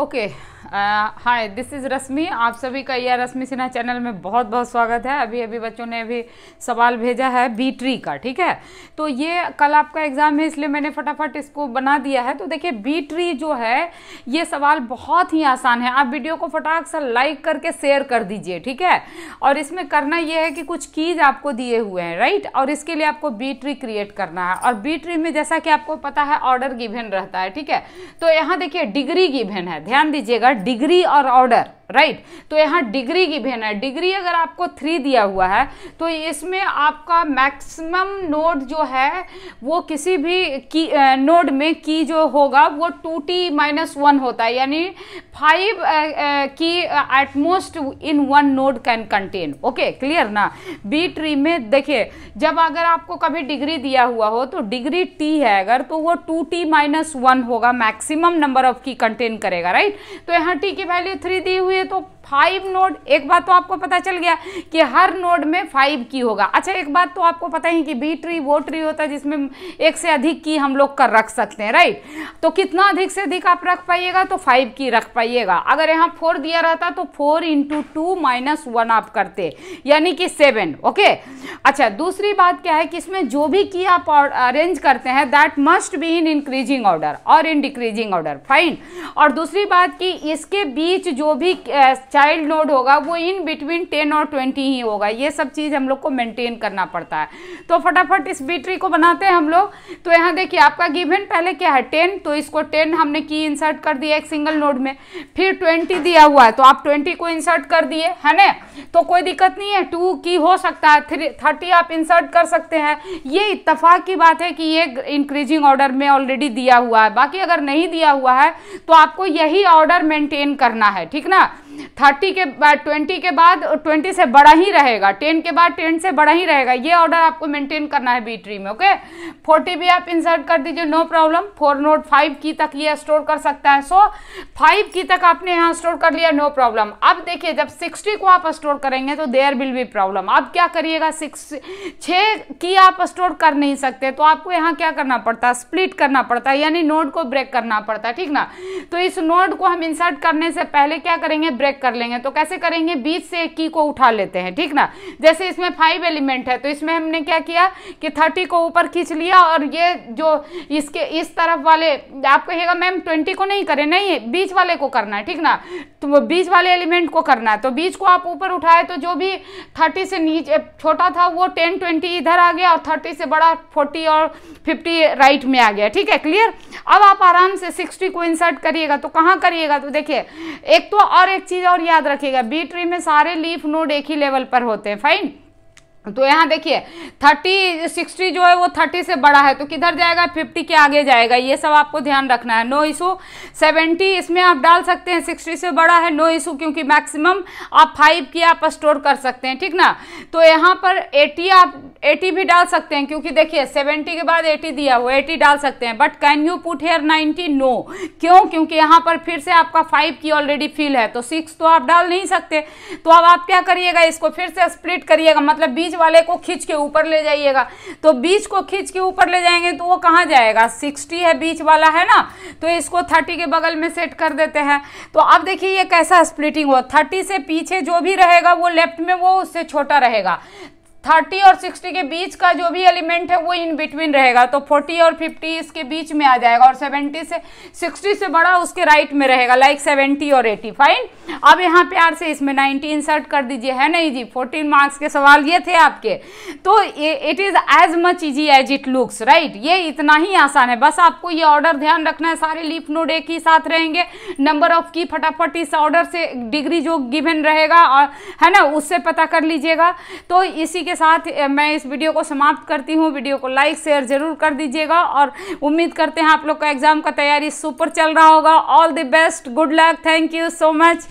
Okay hi this is Rashmi आप सभी का यह रश्मि सिन्हा चैनल में बहुत बहुत स्वागत है। अभी अभी बच्चों ने अभी सवाल भेजा है बी ट्री का, ठीक है? तो ये कल आपका एग्ज़ाम है, इसलिए मैंने फटाफट इसको बना दिया है। तो देखिए बी ट्री जो है, ये सवाल बहुत ही आसान है। आप वीडियो को फटाक से लाइक करके शेयर कर दीजिए, ठीक है? और इसमें करना ये है कि कुछ कीज आपको दिए हुए हैं राइट और इसके लिए आपको बी ट्री क्रिएट करना है। और बी ट्री में जैसा कि आपको पता है ऑर्डर गिवन रहता है, ठीक है? तो यहाँ देखिए डिग्री गिवन है। ध्यान दीजिएगा डिग्री और ऑर्डर। राइट? तो यहाँ डिग्री की भेन है। डिग्री अगर आपको थ्री दिया हुआ है तो इसमें आपका मैक्सिमम नोड जो है, वो किसी भी की नोड में की जो होगा, वो टू टी माइनस वन होता है। यानी five key at most in one node can contain okay clear ना? बी ट्री में देखिए, जब अगर आपको कभी डिग्री दिया हुआ हो तो डिग्री टी है अगर तो वो टू टी माइनस वन होगा maximum number of key contain करेगा राइट तो यहाँ टी की वैल्यू थ्री दी हुई है तो फाइव नोड एक बात तो आपको पता चल गया कि हर नोड में फाइव की होगा। अच्छा एक बात तो आपको पता ही कि बी ट्री वो ट्री होता है जिसमें एक से अधिक की हम लोग कर रख सकते हैं राइट तो कितना अधिक से अधिक आप रख पाइएगा तो फाइव की रख पाइएगा। अगर यहाँ फोर दिया रहता तो four into two minus one आप करते, यानी कि सेवन ओके अच्छा दूसरी बात क्या है कि इसमें जो भी की आप अरेंज करते हैं that must be in increasing order और इन डिक्रीजिंग ऑर्डर फाइन और दूसरी बात कि इसके बीच जो भी चाइल्ड नोड होगा, वो इन बिटवीन टेन और ट्वेंटी ही होगा। ये सब चीज़ हम लोग को मेंटेन करना पड़ता है। तो फटाफट इस बीट्री को बनाते हैं हम लोग। तो यहाँ देखिए, आपका गिवन पहले क्या है? टेन तो इसको टेन हमने की इंसर्ट कर दिया एक सिंगल नोड में। फिर ट्वेंटी दिया हुआ है तो आप ट्वेंटी को इंसर्ट कर दिए, है ना? तो कोई दिक्कत नहीं है टू की हो सकता है थ्री थर्टी आप इंसर्ट कर सकते हैं। ये इतफाक की बात है कि ये इंक्रीजिंग ऑर्डर में ऑलरेडी दिया हुआ है। बाकी अगर नहीं दिया हुआ है तो आपको यही ऑर्डर मेंटेन करना है, ठीक ना? थर्टी के बाद, ट्वेंटी के बाद ट्वेंटी से बड़ा ही रहेगा। टेन के बाद, टेन से बड़ा ही रहेगा। ये ऑर्डर आपको मेंटेन करना है बी ट्री में ओके फोर्टी भी आप इंसर्ट कर दीजिए no problem four not five key तक ये स्टोर कर सकता है। सो फाइव की तक आपने यहाँ स्टोर कर लिया नो प्रॉब्लम अब देखिए, जब सिक्सटी को आप स्टोर करेंगे तो देयर विल बी प्रॉब्लम अब क्या करिएगा सिक्स छः की आप स्टोर कर नहीं सकते तो आपको यहाँ क्या करना पड़ता? है स्प्लिट करना पड़ता है, यानी नोड को ब्रेक करना पड़ता है, ठीक ना? तो इस नोड को हम इंसर्ट करने से पहले क्या करेंगे? ब्रेक कर लेंगे तो कैसे करेंगे? बीच से एक की को उठा लेते हैं, ठीक ना? जैसे इसमें फाइव एलिमेंट है तो इसमें हमने क्या किया कि थर्टी को ऊपर खींच लिया और ये जो इसके, इस तरफ़ वाले, आप कहिएगा मैम ट्वेंटी को नहीं करें, नहीं, बीच वाले को करना है, ठीक ना? तो बीच वाले एलिमेंट को करना है तो बीच को आप ऊपर उठाए तो जो भी थर्टी से नीचे, छोटा था, वो टेन ट्वेंटी इधर आ गया और थर्टी से बड़ा फोर्टी और फिफ्टी राइट में आ गया, ठीक है? क्लियर अब आप आराम से सिक्सटी को इंसर्ट करिएगा तो कहाँ करिएगा? तो देखिए, एक तो और एक चीज़ और याद रखिएगा बी ट्री में सारे लीफ नोड एक ही लेवल पर होते हैं। फाइन तो यहाँ देखिए थर्टी सिक्सटी जो है वो थर्टी से बड़ा है तो किधर जाएगा? फिफ्टी के आगे जाएगा। ये सब आपको ध्यान रखना है। नो इशू सेवेंटी इसमें आप डाल सकते हैं। सिक्सटी से बड़ा है नो इशू क्योंकि मैक्सिमम आप फाइव की आप स्टोर कर सकते हैं, ठीक ना? तो यहाँ पर एटी आप एटी भी डाल सकते हैं, क्योंकि देखिए सेवेंटी के बाद एटी दिया हुआ एटी डाल सकते हैं। But can you put here ninety no क्यों? क्योंकि यहाँ पर फिर से आपका फाइव की ऑलरेडी फील है। तो सिक्स तो आप डाल नहीं सकते। तो अब आप क्या करिएगा, इसको फिर से स्प्लिट करिएगा। मतलब बीच बीच वाले को खींच के ऊपर ले जाइएगा। तो बीच को खींच के ऊपर ले जाएँगे तो वो कहाँ जाएगा? सिक्सटी है बीच वाला, है ना? तो इसको थर्टी के बगल में सेट कर देते हैं। तो अब देखिए ये कैसा स्प्लिटिंग हो थर्टी से पीछे जो भी रहेगा, वो लेफ़्ट में वो उससे छोटा रहेगा। थर्टी और सिक्सटी के बीच का जो भी एलिमेंट है, वो इन बिटवीन रहेगा। तो फोर्टी और फिफ्टी इसके बीच में आ जाएगा और सेवेंटी से सिक्सटी से बड़ा उसके राइट में रहेगा लाइक सेवेंटी और एटी। फाइन अब यहाँ प्यार से इसमें नाइनटी इंसर्ट कर दीजिए। है नहीं जी? फोर्टीन मार्क्स के सवाल ये थे आपके। तो it is as much easy as it looks right ये इतना ही आसान है। बस आपको ये ऑर्डर ध्यान रखना है। सारे लीफ नोड एक ही साथ रहेंगे। नंबर ऑफ़ की फटाफट इस ऑर्डर से डिग्री जो गिवन रहेगा, और, है ना, उससे पता कर लीजिएगा। तो इसी के के साथ मैं इस वीडियो को समाप्त करती हूँ। वीडियो को लाइक शेयर ज़रूर कर दीजिएगा। और उम्मीद करते हैं आप लोग का एग्ज़ाम का तैयारी सुपर चल रहा होगा। All the best good luck thank you so much